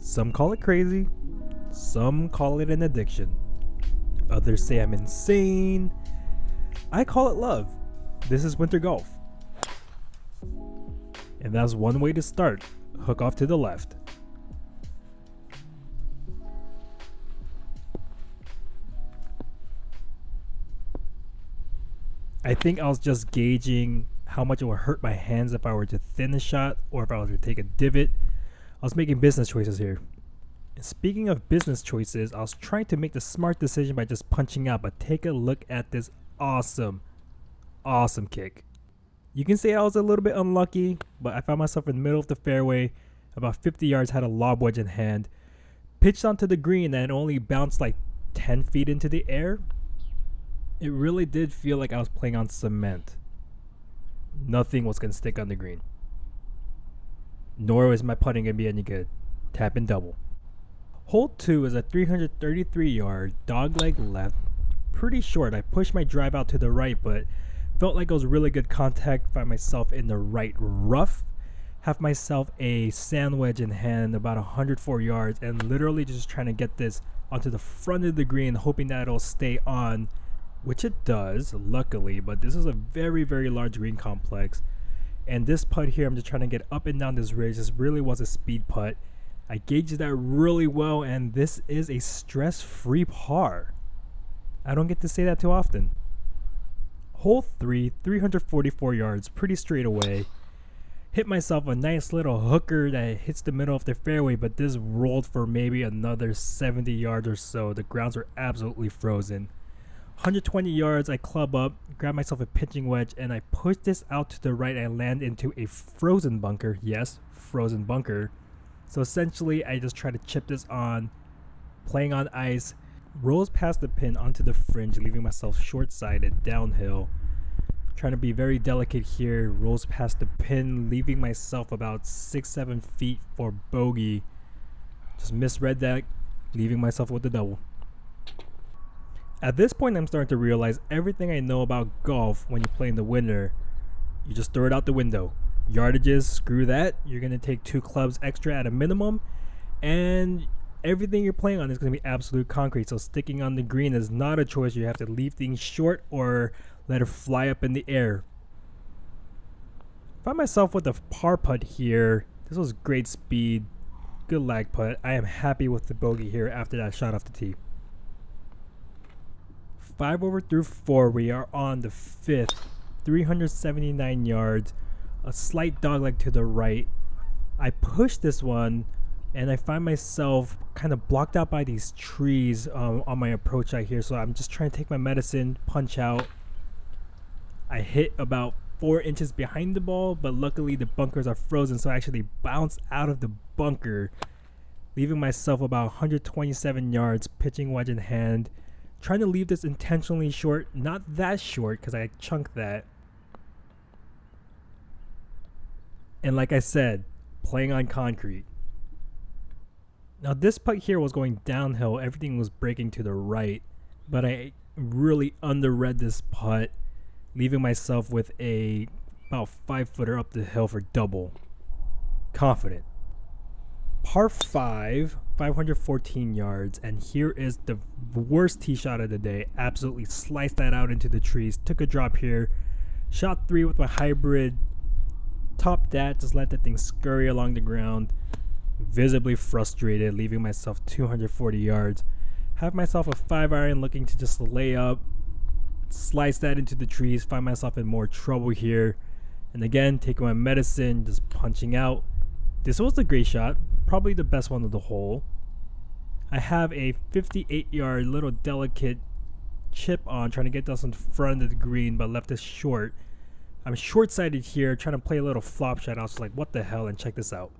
Some call it crazy, some call it an addiction. Others say I'm insane. I call it love. This is winter golf. And that's one way to start. Hook off to the left. I think I was just gauging how much it would hurt my hands if I were to thin the shot or if I was to take a divot. I was making business choices here. Speaking of business choices, I was trying to make the smart decision by just punching out, but take a look at this awesome, awesome kick. You can say I was a little bit unlucky, but I found myself in the middle of the fairway, about 50 yards, had a lob wedge in hand, pitched onto the green, and only bounced like 10 feet into the air. It really did feel like I was playing on cement. Nothing was going to stick on the green. Nor was my putting going to be any good. Tap and double. Hole 2 is a 333 yard dogleg left. Pretty short. I pushed my drive out to the right, but felt like it was really good contact. Find myself in the right rough. Have myself a sand wedge in hand about 104 yards and literally just trying to get this onto the front of the green, hoping that it'll stay on which it does, luckily, but this is a very, very large green complex. And this putt here, I'm just trying to get up and down this ridge. This really was a speed putt. I gauged that really well, and this is a stress-free par. I don't get to say that too often. Hole 3, 344 yards, pretty straight away. Hit myself a nice little hooker that hits the middle of the fairway, but this rolled for maybe another 70 yards or so. The grounds are absolutely frozen. 120 yards, I club up, grab myself a pitching wedge, and I push this out to the right. I land into a frozen bunker. Yes, frozen bunker. So essentially, I just try to chip this on, playing on ice, rolls past the pin onto the fringe, leaving myself short sided downhill. Trying to be very delicate here, rolls past the pin, leaving myself about six, seven feet for bogey. Just misread that, leaving myself with the double. At this point, I'm starting to realize everything I know about golf when you play in the winter, you just throw it out the window. Yardages, screw that. You're going to take two clubs extra at a minimum, and everything you're playing on is going to be absolute concrete. So sticking on the green is not a choice. You have to leave things short or let it fly up in the air. Find myself with a par putt here. This was great speed, good lag putt. I am happy with the bogey here after that shot off the tee. 5 over through 4, we are on the fifth, 379 yards, a slight dogleg to the right. I push this one and I find myself kind of blocked out by these trees um, on my approach out here. So I'm just trying to take my medicine, punch out. I hit about four inches behind the ball, but luckily the bunkers are frozen, so I actually bounce out of the bunker, leaving myself about 127 yards, pitching wedge in hand trying to leave this intentionally short, not that short because I chunked that. And like I said, playing on concrete. Now this putt here was going downhill, everything was breaking to the right, but I really underread this putt, leaving myself with a about five footer up the hill for double. Confident. Par 5, 514 yards, and here is the worst tee shot of the day. Absolutely sliced that out into the trees. Took a drop here. Shot three with my hybrid. Top that, just let that thing scurry along the ground. Visibly frustrated, leaving myself 240 yards. Have myself a five iron looking to just lay up. Slice that into the trees. Find myself in more trouble here. And again, taking my medicine, just punching out. This was a great shot probably the best one of the hole. I have a 58 yard little delicate chip on trying to get this in front of the green but left it short. I'm short sighted here trying to play a little flop shot. I was like, what the hell? And check this out.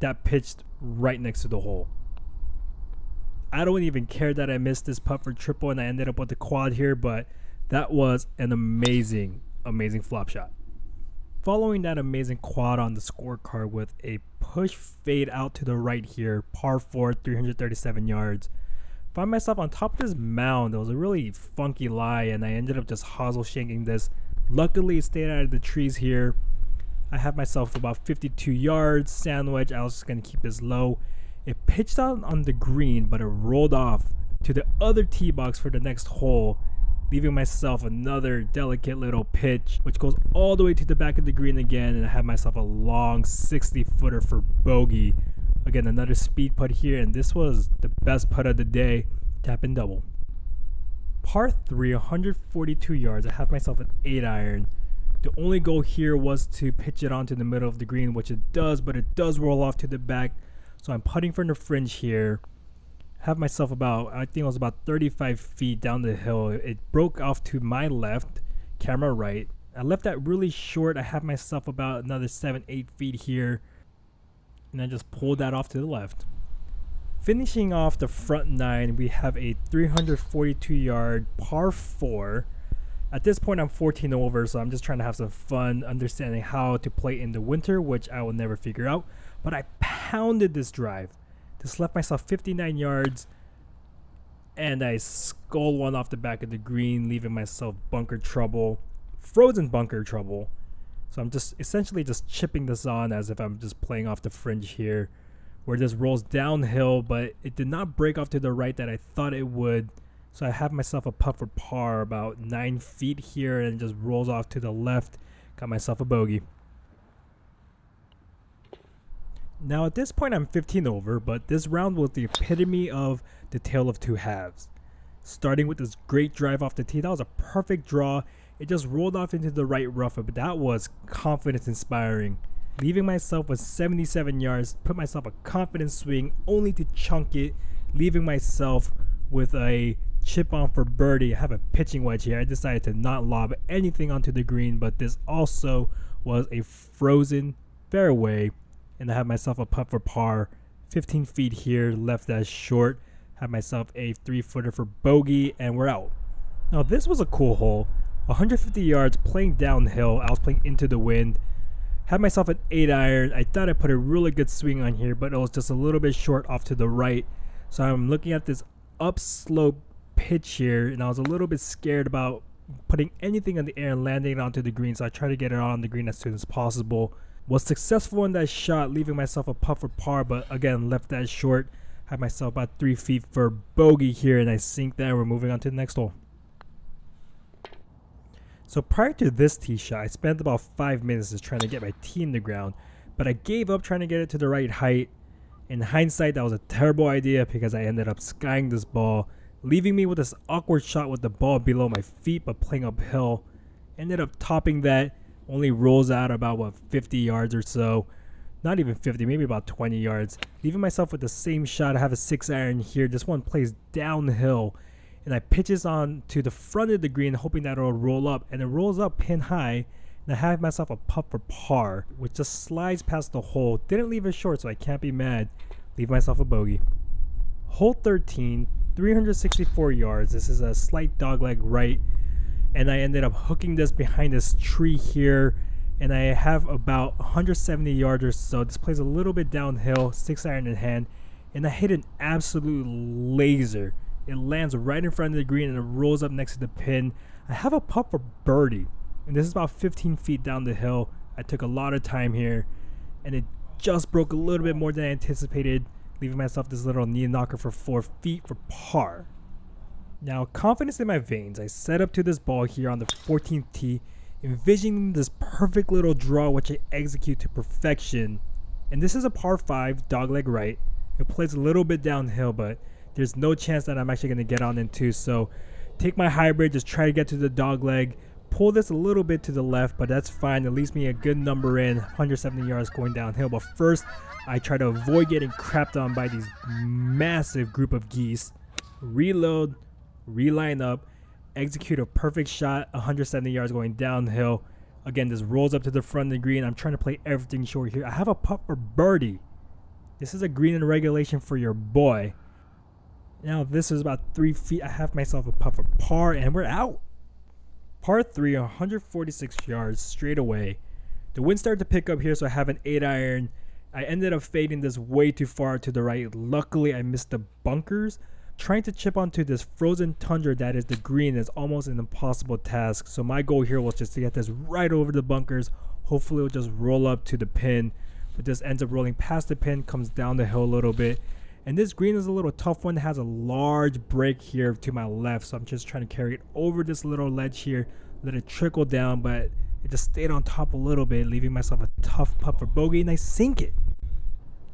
That pitched right next to the hole. I don't even care that I missed this putt for triple and I ended up with the quad here, but that was an amazing, amazing flop shot. Following that amazing quad on the scorecard with a push fade out to the right here, par 4, 337 yards. Find myself on top of this mound. It was a really funky lie, and I ended up just hosel shanking this. Luckily, it stayed out of the trees here. I have myself about 52 yards, sand wedge. I was just going to keep this low. It pitched out on the green, but it rolled off to the other tee box for the next hole, leaving myself another delicate little pitch, which goes all the way to the back of the green again. And I have myself a long 60 footer for bogey. Again, another speed putt here, and this was the best putt of the day. Tap and double. Par 3, 142 yards. I have myself an 8 iron. The only goal here was to pitch it onto the middle of the green, which it does, but it does roll off to the back. So I'm putting from the fringe here. Have myself about, I think it was about 35 feet down the hill. It broke off to my left, camera right. I left that really short. I have myself about another 7, 8 feet here. And I just pulled that off to the left. Finishing off the front nine, we have a 342 yard par 4 at this point, I'm 14 over, so I'm just trying to have some fun understanding how to play in the winter, which I will never figure out. But I pounded this drive. This left myself 59 yards, and I skull one off the back of the green, leaving myself bunker trouble, frozen bunker trouble. So I'm just essentially just chipping this on as if I'm just playing off the fringe here, where this rolls downhill, but it did not break off to the right that I thought it would. So I have myself a putt for par about nine feet here and just rolls off to the left. Got myself a bogey. Now at this point I'm 15 over, but this round was the epitome of the tale of two halves. Starting with this great drive off the tee, that was a perfect draw. It just rolled off into the right rough, but that was confidence inspiring. Leaving myself with 77 yards, put myself a confident swing only to chunk it, leaving myself with a chip on for birdie. I have a pitching wedge here. I decided to not lob anything onto the green, but this also was a frozen fairway. And I have myself a putt for par. 15 feet here, left as short. Have myself a three footer for bogey, and we're out. Now, this was a cool hole. 150 yards playing downhill. I was playing into the wind. Had myself an 8 iron. I thought I put a really good swing on here, but it was just a little bit short off to the right. So I'm looking at this upslope pitch here, and I was a little bit scared about putting anything in the air and landing it onto the green, so I tried to get it on the green as soon as possible. Was successful in that shot, leaving myself a putt for par, but again, left that short. Had myself about three feet for bogey here, and I sink that. We're moving on to the next hole. So prior to this tee shot, I spent about five minutes just trying to get my tee in the ground, but I gave up trying to get it to the right height. In hindsight, that was a terrible idea because I ended up skying this ball leaving me with this awkward shot with the ball below my feet but playing uphill. Ended up topping that, only rolls out about what 50 yards or so. Not even 50, maybe about 20 yards. Leaving myself with the same shot. I have a six iron here. This one plays downhill. And I pitches on to the front of the green, hoping that it'll roll up. And it rolls up pin high. And I have myself a putt for par, which just slides past the hole. Didn't leave it short, so I can't be mad. Leave myself a bogey. Hole 13, 364 yards. This is a slight dogleg right. And I ended up hooking this behind this tree here. And I have about 170 yards or so. This plays a little bit downhill, six iron in hand. And I hit an absolute laser. It lands right in front of the green and it rolls up next to the pin. I have a putt for birdie. And this is about 15 feet down the hill. I took a lot of time here. And it just broke a little bit more than I anticipated leaving myself this little knee knocker for 4 feet for par. Now, confidence in my veins, I set up to this ball here on the 14th tee, envisioning this perfect little draw which I execute to perfection. And this is a par 5 dogleg right. It plays a little bit downhill, but there's no chance that I'm actually going to get on into. So take my hybrid, just try to get to the dogleg, pull this a little bit to the left, but that's fine. It leaves me a good number in, 170 yards going downhill. But first, I try to avoid getting crapped on by these massive group of geese. Reload, reline up, execute a perfect shot, 170 yards going downhill. Again, this rolls up to the front of the green. I'm trying to play everything short here. I have a putt for birdie. This is a green in regulation for your boy. Now this is about three feet. I have myself a putt for par, and we're out. Par 3, 146 yards straight away. The wind started to pick up here, so I have an 8 iron. I ended up fading this way too far to the right. Luckily, I missed the bunkers. Trying to chip onto this frozen tundra that is the green is almost an impossible task. So my goal here was just to get this right over the bunkers, Hopefully it'll just roll up to the pin, but this ends up rolling past the pin, comes down the hill a little bit. And this green is a little tough one. It has a large break here to my left, so I'm just trying to carry it over this little ledge here, let it trickle down, but it just stayed on top a little bit, leaving myself a tough putt for bogey, and I sink it.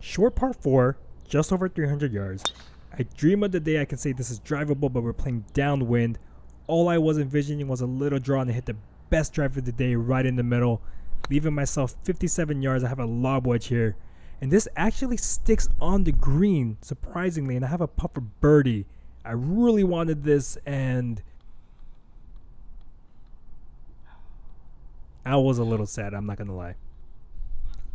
Short par 4, just over 300 yards. I dream of the day I can say this is drivable, but we're playing downwind. All I was envisioning was a little draw and I hit the best drive of the day right in the middle, leaving myself 57 yards. I have a lob wedge here. And this actually sticks on the green, surprisingly, and I have a puffer birdie. I really wanted this, and I was a little sad, I'm not gonna lie.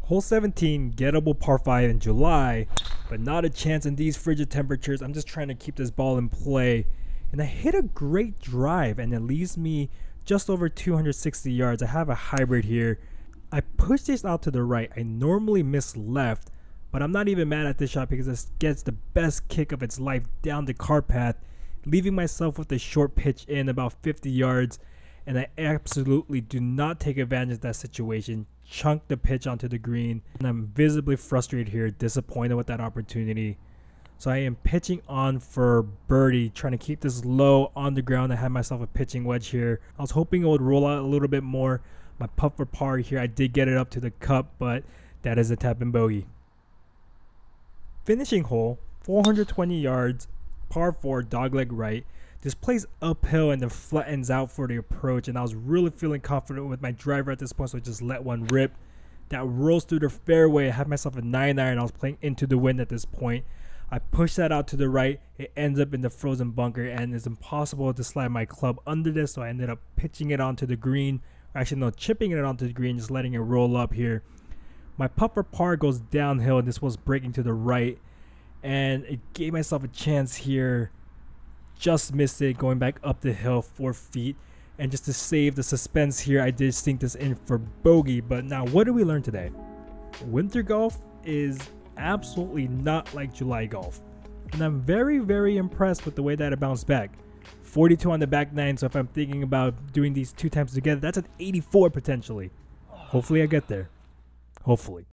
Hole 17, gettable par 5 in July, but not a chance in these frigid temperatures. I'm just trying to keep this ball in play. And I hit a great drive, and it leaves me just over 260 yards. I have a hybrid here. I push this out to the right. I normally miss left, but I'm not even mad at this shot because it gets the best kick of its life down the car path, leaving myself with a short pitch in about 50 yards. And I absolutely do not take advantage of that situation chunk the pitch onto the green. And I'm visibly frustrated here, disappointed with that opportunity. So I am pitching on for birdie, trying to keep this low on the ground. I had myself a pitching wedge here. I was hoping it would roll out a little bit more. My putt for par here, I did get it up to the cup, but that is a tap and bogey. Finishing hole, 420 yards, par 4, dogleg right. This plays uphill and then flattens out for the approach, and I was really feeling confident with my driver at this point, so I just let one rip. That rolls through the fairway. I had myself a 9 iron. I was playing into the wind at this point. I push that out to the right. It ends up in the frozen bunker, and it's impossible to slide my club under this, so I ended up pitching it onto the green. Actually, no, chipping it onto the green, just letting it roll up here. My puffer par goes downhill, and this was breaking to the right, and it gave myself a chance here just missed it going back up the hill four feet. And just to save the suspense here, I did sink this in for bogey. But now, what did we learn today? Winter golf is absolutely not like July golf. And I'm very, very impressed with the way that it bounced back. 42 on the back nine, so if I'm thinking about doing these two times together, that's an 84 potentially. Hopefully I get there. Hopefully.